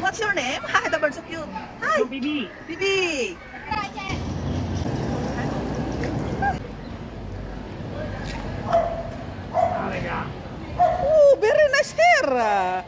What's your name? Hi, the birds so cute. Hi, oh, Bibi. Bibi. Oh, very nice hair.